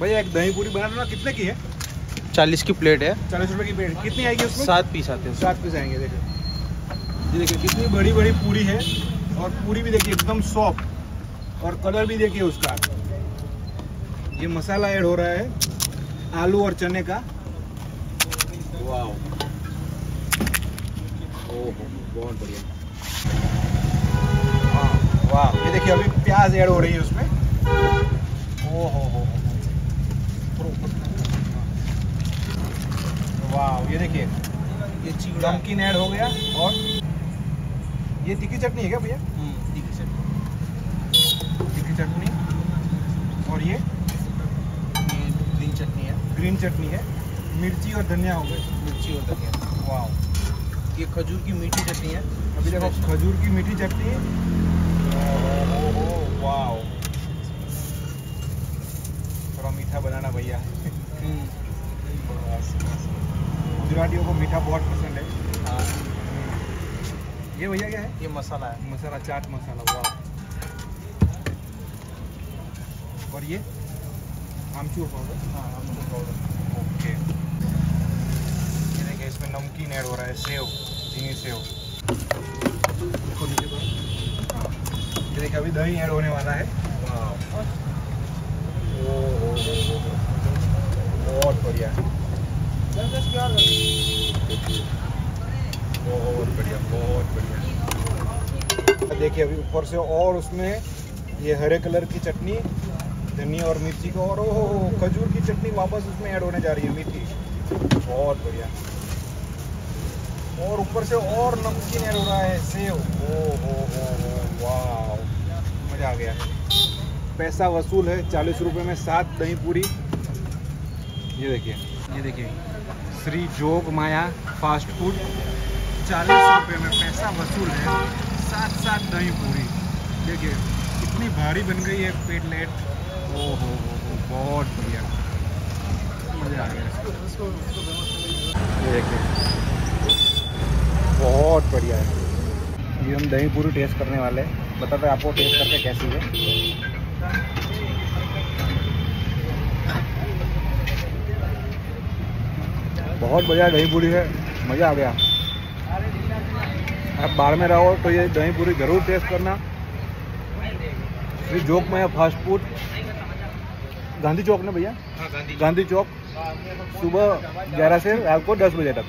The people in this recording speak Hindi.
भैया एक दही पूरी बना दो ना कितने की है? चालीस की प्लेट है। चालीस रुपए की प्लेट। कितनी आएगी उसमें? सात पीस आते हैं। सात पीस आएँगे देखिए। ये देखिए कितनी बड़ी बड़ी पूरी है और पूरी भी देखिए एकदम सॉफ्ट और कलर भी देखिए उसका। ये मसाला ऐड हो रहा है आलू और चने का। वाह ओहो बहुत बढ़िया। हाँ वाह ये देखिए अभी प्याज ऐड हो रही है उसमें। ओहो हो। वाह ये देखिए। ये नमकीन ऐड हो गया और ये तीखी चटनी है क्या भैया? हम्म, है सर तीखी चटनी। और ये? ये ग्रीन चटनी है। ग्रीन चटनी है। मिर्ची और धनिया हो गए। मिर्ची और धनिया। वाह ये खजूर की मीठी चटनी है। अभी देखो खजूर की मीठी चटनी। वाह थोड़ा मीठा बनाना भैया। हम्म, बस। गुजरातियों को मीठा बहुत पसंद है। हाँ। ये भैया क्या है? ये मसाला है। मसाला चाट मसाला वाह। और ये? आमचूर पाउडर हाँ अमरूद पाउडर ओके ये देखिए इसमें नमकीन ऐड हो रहा है सेव चीनी सेव। इसको नीचे। हाँ। ये देखिए अभी दही ऐड होने वाला है। वाह। बहुत बढ़िया। बहुत बढ़िया बहुत बढ़िया। देखिए, अभी ऊपर से और उसमें ये हरे कलर की चटनी, धनिया और मिर्ची को, और ओहो, खजूर की चटनी वापस उसमें ऐड होने जा रही है, मीठी। बहुत बढ़िया। और ऊपर से और नमकीन ऐड हो रहा है, सेव। ओ हो वाह मज़ा आ गया। पैसा वसूल है चालीस रुपये में सात दही पूरी। ये देखिए। ये देखिए। श्री जोग माया फास्ट फ़ूड। चालीस रुपये में पैसा वसूल है सात सात दही पूरी। देखिए कितनी भारी बन गई है पेटलेट ओ हो हो बहुत बढ़िया। मज़ा आ गया ये देखिए। बहुत बढ़िया है। ये हम दही पूरी टेस्ट करने वाले हैं। बताते हैं आपको टेस्ट करके कैसी है? बहुत बढ़िया दही पूरी है। मज़ा आ गया। आप बाहर में रहो तो ये दही पूरी ज़रूर टेस्ट करना। श्री जोक में फास्ट फ़ूड गांधी चौक ना भैया? हाँ गांधी गांधी चौक। सुबह 11 से रात को 10 बजे तक।